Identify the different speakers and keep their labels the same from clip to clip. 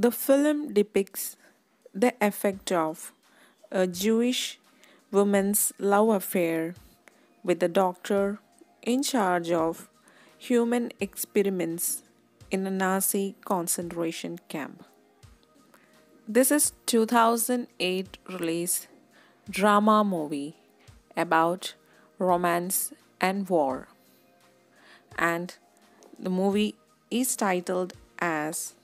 Speaker 1: The film depicts the effect of a Jewish woman's love affair with a doctor in charge of human experiments in a Nazi concentration camp. This is 2008 release drama movie about romance and war. And the movie is titled as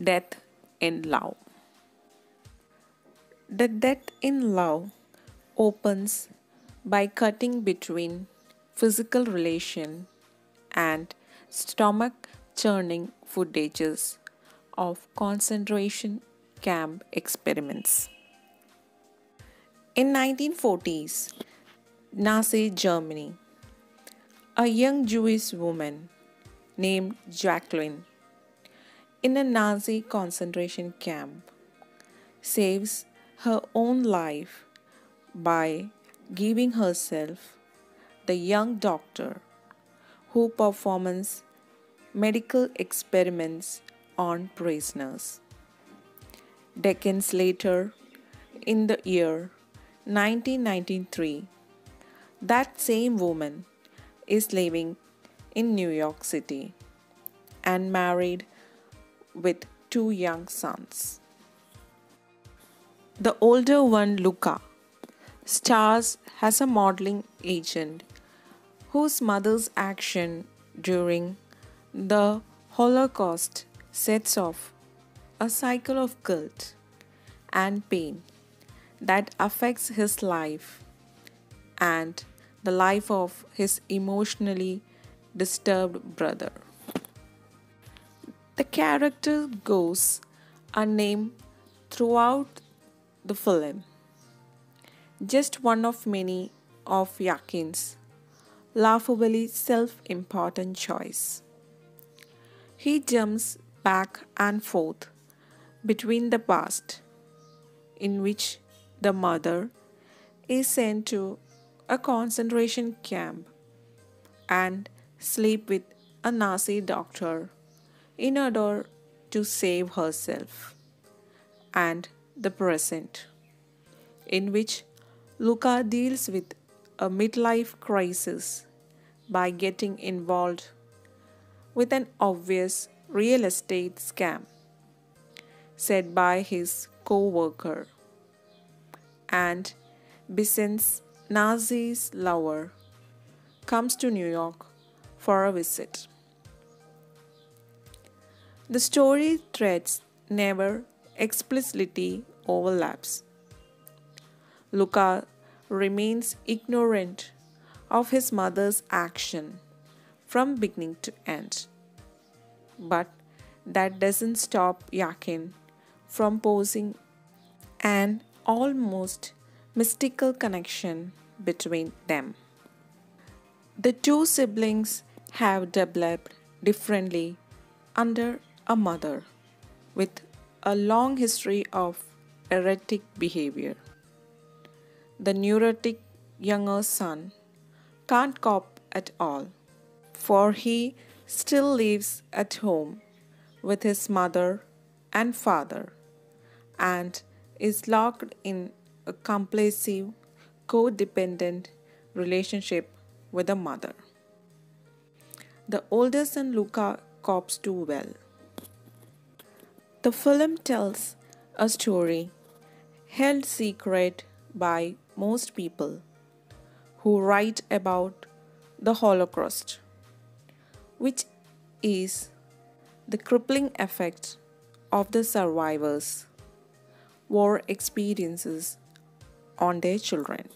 Speaker 1: Death in Love. The Death in Love opens by cutting between physical relation and stomach churning footages of concentration camp experiments. In 1940s, Nazi Germany, a young Jewish woman named Jacqueline in a Nazi concentration camp saves her own life by giving herself the young doctor who performs medical experiments on prisoners. Decades later, in the year 1993, that same woman is living in New York City and married with two young sons. The older one, Luca, stars as a modeling agent whose mother's action during the Holocaust sets off a cycle of guilt and pain that affects his life and the life of his emotionally disturbed brother. The character goes unnamed throughout the film, just one of many of Yakin's laughably self important choice. He jumps back and forth between the past, in which the mother is sent to a concentration camp and sleep with a Nazi doctor in order to save herself, and the present, in which Luca deals with a midlife crisis by getting involved with an obvious real estate scam said by his co worker. And Bisset's Nazi's lover comes to New York for a visit. The story threads never explicitly overlaps. Luca remains ignorant of his mother's action from beginning to end. But that doesn't stop Yakin from posing an almost mystical connection between them. The two siblings have developed differently under a mother with a long history of erratic behavior. The neurotic younger son can't cope at all, for he still lives at home with his mother and father and is locked in a compulsive, codependent relationship with the mother. The older son Luca copes too well. The film tells a story held secret by most people who write about the Holocaust, which is the crippling effect of the survivors' war experiences on their children.